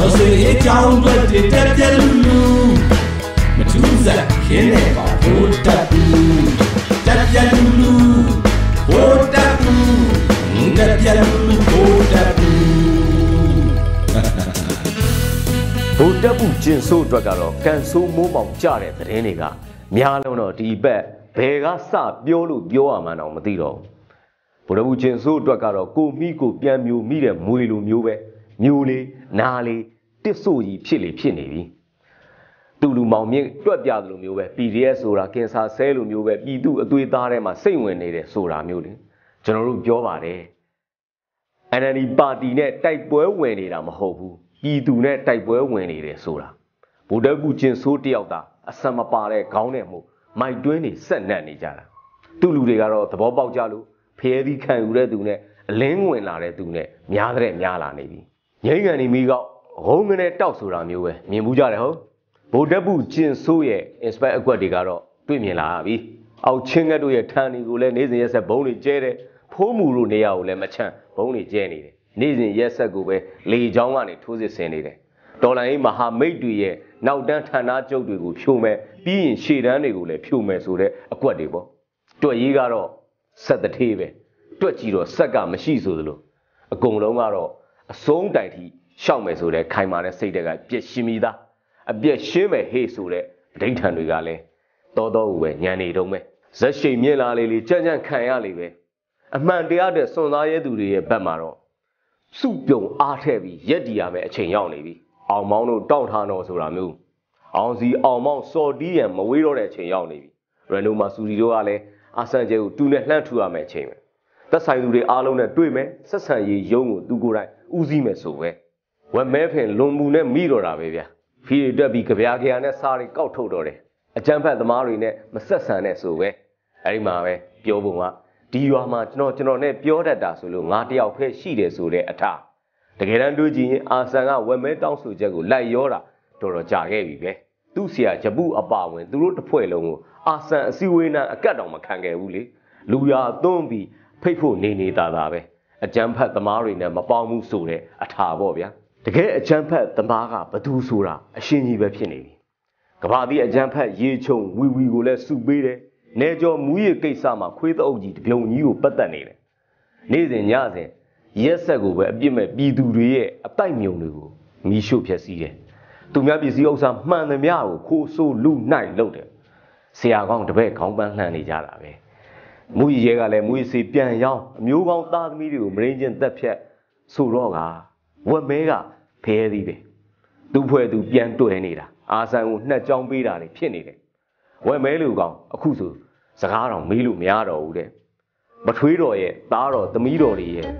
တော်စေအကြောင်းအတွက်တည်တက်ပြက်လူလူမထူးစားခင်းနေပါဘိုးတက်ဘူးတက်ပြက်လူလူဘိုးတက်ဘူးတက်ပြက်လူလူဘိုးတက်ဘူးဗိုလ်တပ်ဘူးကျင်ဆိုးအတွက်ကတော့ကန်ဆိုးမိုးပေါင်ကြတဲ့သတင်းတွေကများလုံးတော့ဒီဘက်ဘယ်ကစပြောလို့ပြောရမှန်းတော့မသိတော့ဘူးဗိုလ်တပ်ဘူးကျင်ဆိုးအတွက်ကတော့ကိုမိကိုပြန်မျိုးမိတဲ့မွေလိုမျိုးပဲမျိုးလေးနားလေး တစ်ဆို့ကြီးဖြစ်လေဖြစ်နေပြီတူလူမောင်မြင့်တွက်ပြသလိုမျိုးပဲ PDF ဆိုတာကင်ဆာဆဲလိုမျိုးပဲပြည်သူအသွေးသားထဲမှာစိတ်ဝင်နေတယ်ဆိုတာမျိုးလေကျွန်တော်တို့ပြောပါတယ် NLD ပါတီနဲ့တိုက်ပွဲဝင်နေတာမဟုတ်ဘူးပြည်သူနဲ့တိုက်ပွဲဝင်နေတယ်ဆိုတာဗိုလ်တပ်ကူကျင်ဆိုးတယောက်သာအဆံမပါတဲ့ခေါင်းနဲ့မှုမိုက်တွင်းနေဆက်နက်နေကြတာသူ့လူတွေကတော့သဘောပေါက်ကြလို့ဖျဲပြီးခံယူတဲ့သူနဲ့အလင်းဝင်လာတဲ့သူနဲ့များတဲ့များလာနေပြီငိမ့်ကန်ဒီမီကောက် ဟုံးငနဲ့တောက်ဆိုတာမျိုးပဲမြင်မှုကြတယ်ဟုတ်ဗိုလ်တပ်ကူကျင်ဆိုးရဲ့ inspect အကွက်တွေကတော့တွေ့မြင်လာပြီအောက်ချင်းငတ်တို့ရဲ့ထန်ဒီကိုလည်းနေစဉ်ရက်ဆက်ဘုံတွေကျဲတယ်ဖိုးမူတို့နေရာကိုလည်းမချန့်ဘုံတွေကျဲနေတယ်နေ့စဉ်ရက်ဆက်ကိုပဲလေချောင်းကနေထိုးစစ်ဆင်နေတယ်တော်လိုင်းမဟာမိတ်တွေရဲ့နောက်တန်းဌာနချုပ်တွေကိုဖြိုမဲ့ပြီးရင်ရှေ့တန်းတွေကိုလည်းဖြိုမဲ့ဆိုတဲ့အကွက်တွေပေါ့တွက်ရေးကတော့ဆက်တထေးပဲတွက်ကြည့်တော့ဆက်ကမရှိဆိုသလိုအကုန်လုံးကတော့အဆုံးတိုင်ထိ ရှောက်မယ်ဆိုတဲ့ခိုင်မာတဲ့စိတ်တွေကပြည့်ရှင်းမိသားအပြည့်ရှင်းမယ်ဟေ့ဆိုတဲ့ဒိဋ္ဌံတွေကလည်းတော်တော်ပဲညံနေတော့မယ်ဇက်ရှိန်မြင့်လာလေလေကြံ့ကြံ့ခံရလေပဲအမှန်တရားတဲ့စွန်သားရဲသူတွေရဲ့ဘက်မှာတော့စုပြုံအားထည့်ပြီးရက်တီရမယ်အချိန်ရောက်နေပြီအောင်မောင်းတို့တောက်ထားတော့ဆိုတာမျိုးအောင်စီအောင်မောင်းစော်တီးရန်မဝေးတော့တဲ့အချိန်ရောက်နေပြီရန်ဒိုမာစူရီတို့ကလည်းအာဆန်ကျဲကိုတူနဲ့လှမ်းထူရမယ်အချိန်ပဲသက်ဆိုင်သူတွေအားလုံးနဲ့တွေ့မယ်ဆက်ဆံရေးရုံးကိုသူကိုယ်တိုင်ဦးစီးမယ်ဆိုပဲ ဝက်မဲဖင်လွန်မှုနဲ့မိတော့တာပဲဗျာဖီတွေတက်ပြီးကြပြားကြရနဲ့စားတွေကောက်ထုတ်တော့တယ်အကြမ်းဖက်သမားတွေနဲ့မဆက်ဆံနဲ့ဆိုပဲအဲ့ဒီမှာပဲပြောပုံကဒီရွာမှာကျွန်တော်ကျွန်တော်နဲ့ပြောတတ်တာဆိုလို့ငါတယောက်ဖက်ရှိတယ်ဆိုတဲ့အထာတကယ်တမ်းတွေးကြည့်ရင်အာဆန်ကဝက်မဲတောင်းဆိုချက်ကိုလိုက်ရောတာတော်တော်ကြာခဲ့ပြီပဲသူ့ဆရာဂျပူအပါဝင်သူတို့တစ်ဖွဲ့လုံးကိုအာဆန်အစည်းအဝေးနဲ့အကတ်တောင်မခံခဲ့ဘူးလေလူရအသွန်းပြီးဖိတ်ဖို့နေနေတာသာပဲအကြမ်းဖက်သမားတွေနဲ့မပေါင်းမှုဆိုတဲ့အထာပေါ့ဗျာ တကယ်အကြမ်းဖက်သမားကဘသူဆိုတာအရှင်းကြီးပဲဖြစ်နေပြီကဘာတိအကြမ်းဖက်ရေချုံဝီဝီကိုလည်းစုပေးတယ်နေကျော်မူရကိစ္စမှာခွေးတအုပ်ကြီးတပြုံကြီးကိုပတ်သက်နေတယ်နေ့စဉ်ညစဉ်ရက်ဆက်ကိုပဲအပြစ်မဲ့ပြည်သူတွေရဲ့အတိုက်မြုံတွေကိုမီးရှို့ဖျက်ဆီးတယ်သူများပစ္စည်းဥစ္စာမှန်သမျှကိုခိုးဆိုးလူနိုင်လုပ်တယ်ဆရာကောင်းတပည့်ခေါင်းပန်းလှမ်းနေကြတာပဲမူရရဲကလည်းမူရစီပြန်ရောက်အမျိုးကောင်းသားသမီးတွေကိုမရင်းချင်းတက်ဖြတ်ဆိုတော့က ဝက်မဲကဖဲသည်ပဲသူ့ဖွဲ့သူပြန်တွေ့နေတာအာဆန်ကိုနှက်ကြောင်းပေးတာတွေဖြစ်နေတယ်ဝက်မဲလူကောင်အခုဆိုစကားတော်မေးလို့မရတော့ဘူးတဲ့မထွေးတော်ရဲ့သားတော်သမီးတော်တွေရဲ့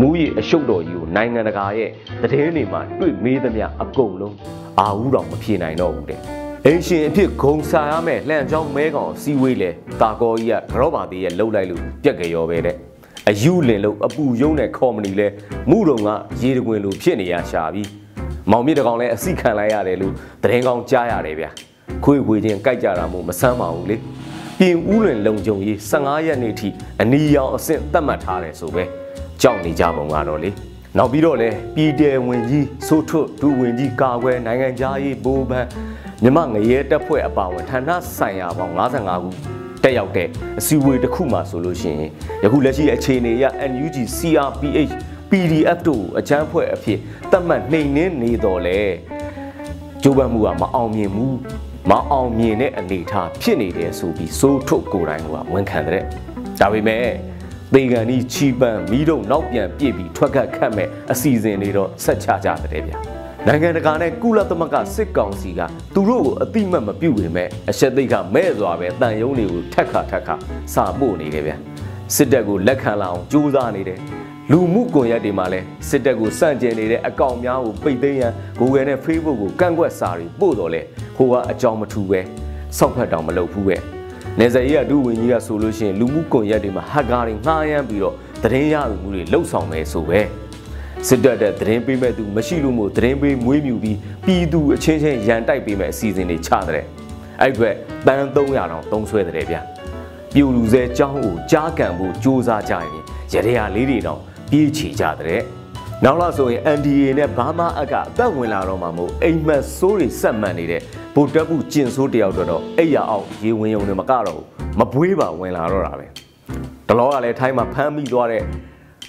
မူးရီအရှုပ်တော်ကြီးကိုနိုင်ငံတကာရဲ့သတင်းတွေမှာတွေ့မေးသမျှအကုန်လုံးအာဟုတော်မဖြေနိုင်တော့ဘူးတဲ့အင်းရှင်အဖြစ်ဂုံဆာရမယ်လှန်ချောင်းမဲကောင်စီဝေးလေတာကောကြီးကကြောဘာသေးရဲ့လှုပ်လိုက်လို့ပြက်ကြရောပဲတဲ့ အယူလင်လို့အပူယုံတဲ့ကော်မနီလဲမှုတုံကရေတကွင်လိုဖြစ်နေရရှာပြီမောင်မြင့်တကောင်လဲအစိခံလိုက်ရတယ်လို့သတင်းကောင်းကြားရတယ်ဗျာခွေးခွေချင်းကြိုက်ကြတာမို့မဆမ်းပါဘူးလေပြင်ဦးလွင်လုံကြုံရေး15ရက်နေ့ထိအနီရောင်အဆင့်သတ်မှတ်ထားတယ်ဆိုပဲကြောက်နေကြပုံကတော့လေနောက်ပြီးတော့လေပြည်တယ်ဝင်ကြီးစိုးထွတ်ဒူဝင်ကြီးကာကွယ်နိုင်ငံသားရေးဘိုးဘန်းမြမငရဲတက်ဖွဲ့အပါဝင်ဌာနဆိုင်ရာပေါင်း55ခု တက်ရောက်တဲ့အစည်းအဝေးတစ်ခုမှဆိုလို့ရှိရင်ယခုလက်ရှိအခြေအနေအရ NUG CRPH PDF တို့အချမ်းဖွဲ့အဖြစ်သတ်မှတ်နှိမ်နှင်းနေတော်လဲကြိုးပမ်းမှုကမအောင်မြင်ဘူးမအောင်မြင်တဲ့အနေအထားဖြစ်နေတယ်ဆိုပြီးစိုးထုတ်ကိုယ်တိုင်ကဝန်ခံတဲ့ဒါပေမဲ့သေကန်ဒီချီပန်မီးတို့နောက်ပြန်ပြည့်ပြီးထွက်ကတ်ခတ်မဲ့အစီအစဉ်တွေတော့ဆက်ချကြတဲ့ဗျာ နိုင်ငံတကာနဲ့ကုလသမဂ္ဂစစ်ကောင်စီကသူတို့ကိုအတိမတ်မပြုတ်ပေမဲ့အရှက်သိက္ခမဲ့စွာပဲတန်ယုံတွေကိုထက်ခါထက်ခါစာပို့နေတယ်ဗျာစစ်တပ်ကိုလက်ခံလာအောင်ကြိုးစားနေတယ်လူမှုကွန်ရက်တွေမှာလည်းစစ်တပ်ကိုစန့်ကျင်နေတဲ့အကောင့်များကိုပိတ်သိမ်းရန် Google နဲ့ Facebook ကိုကန့်ကွက်စာတွေပို့တော့လဲဟိုကအကြောင်းမထူပဲစောက်ဖက်တောင်မလုပ်ဘူးပဲနေဇယ်ကြီးကဒုဝန်ကြီးကဆိုလို့ရှိရင်လူမှုကွန်ရက်တွေမှာဟက်ကာတွေငှားရမ်းပြီးတော့သတင်းရယူမှုတွေလှုပ်ဆောင်မယ်ဆိုပဲ စစ်တပ်တဲ့သတင်းပေးမဲ့သူမရှိလို့မို့သတင်းပေးမွေးမြူပြီးပြည်သူအချင်းချင်းရန်တိုက်ပေးမဲ့အစီအစဉ်တွေချတဲ့အဲ့အတွက်တန်း300တောင်သုံးဆွဲတဲ့ဗျပြူလူစဲចောင်းကိုကြားကန်ဖို့စ조사ကြရင်ရရလေးတွေတော့ပြေးချီကြတဲ့ နောက်လာဆိုရင် NDA နဲ့ဘာမှအကအသက်ဝင်လာတော့မှမို့အိမ်မက်ဆိုးတွေဆက်မှန်နေတဲ့ဗိုလ်တပ်ဘူးကျင်ဆိုးတယောက်တော့တော့အဲ့ရအောင်ရေဝင်ရုံနဲ့မကတော့ဘူးမပွေးပါဝင်လာတော့တာပဲတလောကလည်းထိုင်းမှာဖမ်းမိသွားတဲ့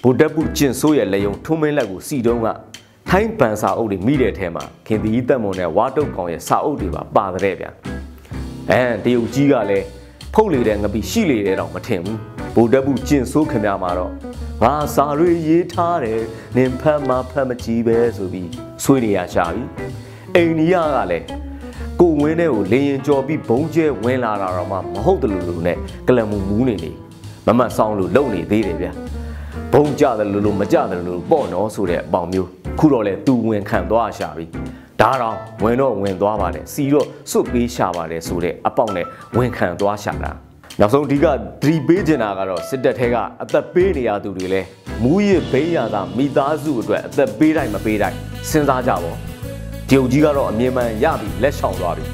ဗိုလ်တပ်ဘူးကျင်ဆိုးရဲ့လေယုံထုံးမင်းလက်ကိုစီတုံးကထိုင်းပန်စာအုပ်တွေမိတဲ့အထဲမှာခင်သီးတက်မုံနဲ့ဝါတုတ်ကောင်ရဲ့စာအုပ်တွေပါပါတဲ့ဗျာအဲတရုတ်ကြီးကလည်းဖုတ်လေတဲ့ငပိရှိလေတဲ့တော့မထင်ဘူးဗိုလ်တပ်ဘူးကျင်ဆိုးခင်များမှာတော့ငါစာရွေရေးထားတယ်နင်ဖတ်မှဖတ်မကြည့်ပဲဆိုပြီးဆွေးနေရရှာပြီအိန္ဒိယကလည်းကိုဝင်းတဲ့ကိုလေရင်ကြော်ပြီးဘုံကျဲဝင်လာတာတော့မှမဟုတ်တယ်လို့လို့နဲ့ကလမူမူးနေနေမမတ်ဆောင်လို့လုံနေသေးတယ်ဗျာ ဘုံကြတယ်လို့လို့မကြတယ်လို့ပေါ့နော်ဆိုတဲ့အပေါင်မျိုးခုတော့လေသူဝင်ခံသွားရှာပြီဒါတော့ဝင်တော့ဝင်သွားပါတယ်စီတော့စွတ်ပေးရှာပါတယ်ဆိုတဲ့အပေါက်နဲ့ဝင်ခံသွားရှာတာနောက်ဆုံးဒီကဒရီပေးကျင်တာကတော့စစ်တပ်ထဲကအသက်ပေးနေရသူတွေလဲမူးရဘေးရသာမိသားစုအတွက်အသက်ပေးတိုင်းမပေးတိုင်းစဉ်းစားကြပါဒီုပ်ကြီးကတော့အမြင်မှန်ရပြီလက်ဆောင်သွားပြီ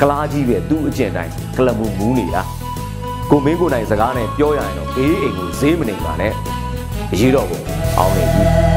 ကလားကြီးပဲသူ့အကျင့်တိုင်းကလမူမူးနေတာကိုမင်းကိုနိုင်စကားနဲ့ပြောရရင်တော့ဘေးအိမ်ကိုဈေးမနေပါနဲ့ အရေးတော့ဘူးအောင်းနေပြီ